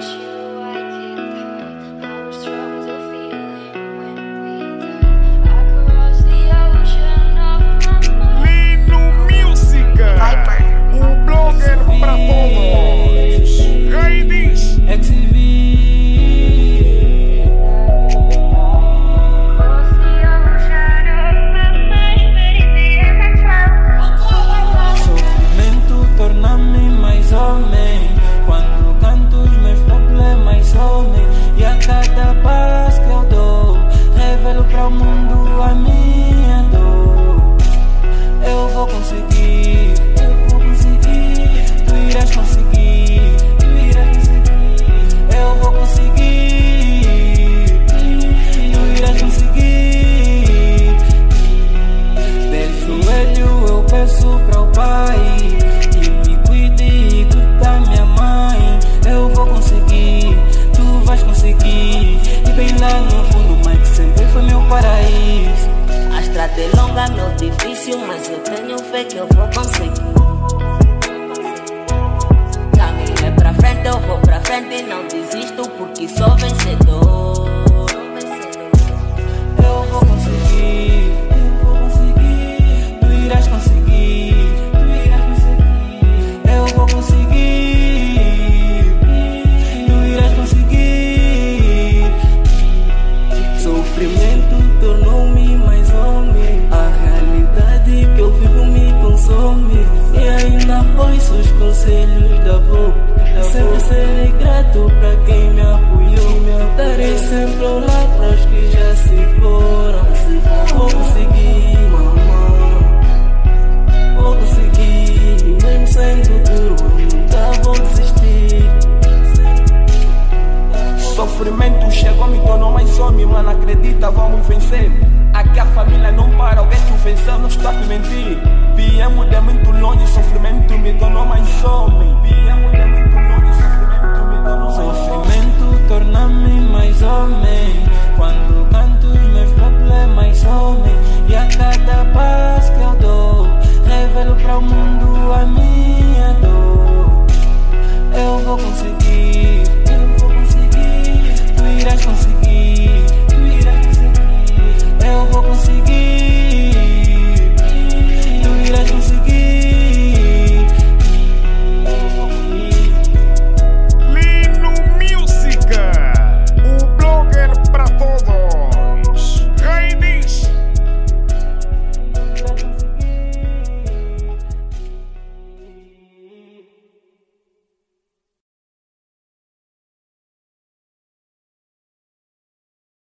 place. conseguir. paga meu difícil, mas eu tenho fé que eu vou conseguir. conselhos da avó. Sempre serei grato pra quem me apoiou. Me darei sempre ao lado pros que já se foram. Vou conseguir, mamãe. Vou conseguir, mesmo sendo duro, nunca vou desistir. Sofrimento chegou, me tornou mais homem, mano. Acredita, vamos vencer. Aqui a família não para, alguém te ofensão, não está a mentir. Viemos de muito longe, sofrimento me tornou. conseguir, que lo puedo conseguir, tú irás conseguir.